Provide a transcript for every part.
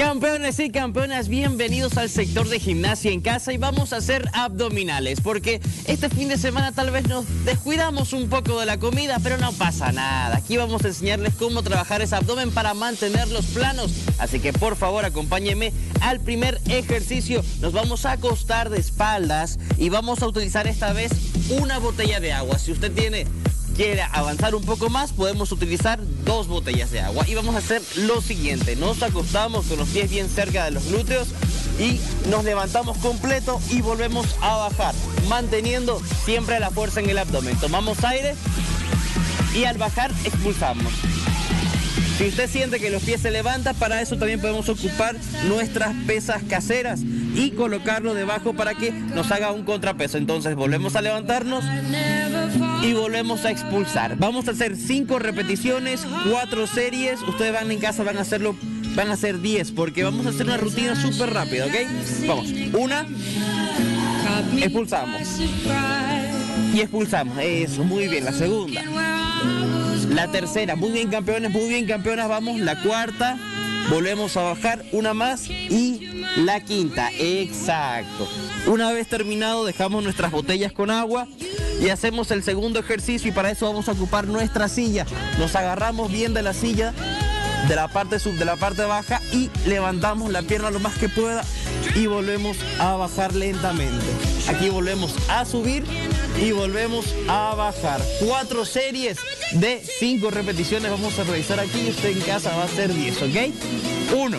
Campeones y campeonas, bienvenidos al sector de gimnasia en casa y vamos a hacer abdominales porque este fin de semana tal vez nos descuidamos un poco de la comida, pero no pasa nada. Aquí vamos a enseñarles cómo trabajar ese abdomen para mantenerlos planos. Así que por favor acompáñenme al primer ejercicio. Nos vamos a acostar de espaldas y vamos a utilizar esta vez una botella de agua. Si usted tiene quiere avanzar un poco más, podemos utilizar dos botellas de agua. Y vamos a hacer lo siguiente, nos acostamos con los pies bien cerca de los glúteos y nos levantamos completo y volvemos a bajar, manteniendo siempre la fuerza en el abdomen. Tomamos aire y al bajar expulsamos. Si usted siente que los pies se levantan, para eso también podemos ocupar nuestras pesas caseras y colocarlo debajo para que nos haga un contrapeso. Entonces volvemos a levantarnos y volvemos a expulsar. Vamos a hacer cinco repeticiones, cuatro series. Ustedes van en casa, van a hacerlo, van a hacer 10 porque vamos a hacer una rutina súper rápida, ¿ok? Vamos, una, expulsamos y expulsamos. Eso, muy bien. La segunda. La tercera, muy bien campeones, muy bien campeonas, vamos. La cuarta, volvemos a bajar, una más y la quinta, exacto. Una vez terminado dejamos nuestras botellas con agua y hacemos el segundo ejercicio y para eso vamos a ocupar nuestra silla. Nos agarramos bien de la silla, de la parte sub, de la parte baja y levantamos la pierna lo más que pueda y volvemos a bajar lentamente. Aquí volvemos a subir y volvemos a bajar. Cuatro series de cinco repeticiones vamos a realizar aquí y usted en casa va a hacer 10, ¿ok? Uno,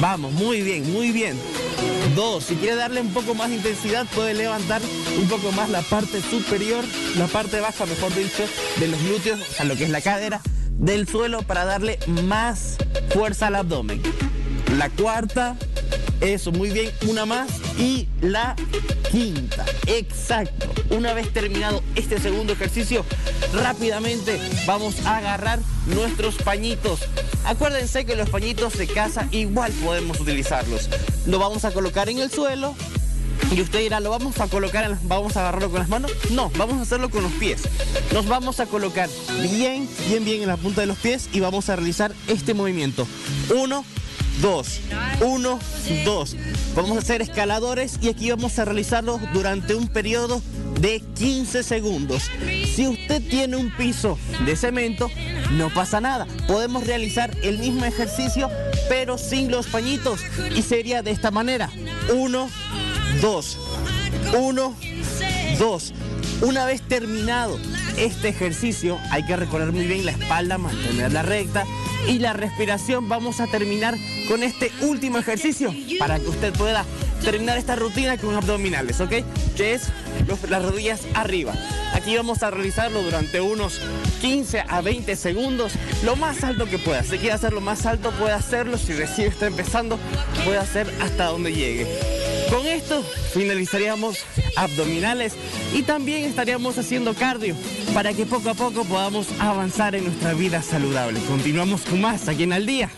vamos, muy bien, muy bien. Dos, si quiere darle un poco más de intensidad puede levantar un poco más la parte superior, la parte baja, mejor dicho, de los glúteos, o sea, lo que es la cadera, del suelo para darle más fuerza al abdomen. La cuarta, eso, muy bien. Una más y la quinta. Exacto. Una vez terminado este segundo ejercicio, rápidamente vamos a agarrar nuestros pañitos. Acuérdense que los pañitos de casa igual podemos utilizarlos. Lo vamos a colocar en el suelo. Y usted dirá, ¿lo vamos a colocar, vamos a agarrarlo con las manos? No, vamos a hacerlo con los pies. Nos vamos a colocar bien, bien, bien en la punta de los pies y vamos a realizar este movimiento. Uno, 2, 1, 2. Vamos a hacer escaladores y aquí vamos a realizarlo durante un periodo de 15 segundos. Si usted tiene un piso de cemento, no pasa nada. Podemos realizar el mismo ejercicio, pero sin los pañitos. Y sería de esta manera. 1, 2, 1, 2. Una vez terminado este ejercicio, hay que recorrer muy bien la espalda, mantenerla recta y la respiración. Vamos a terminar con este último ejercicio para que usted pueda terminar esta rutina con abdominales, ¿ok? Que es las rodillas arriba. Aquí vamos a realizarlo durante unos 15 a 20 segundos, lo más alto que pueda. Si quiere hacerlo más alto, puede hacerlo. Si recién está empezando, puede hacer hasta donde llegue. Con esto finalizaríamos abdominales y también estaríamos haciendo cardio para que poco a poco podamos avanzar en nuestra vida saludable. Continuamos con más aquí en Al Día.